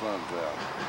sun's out.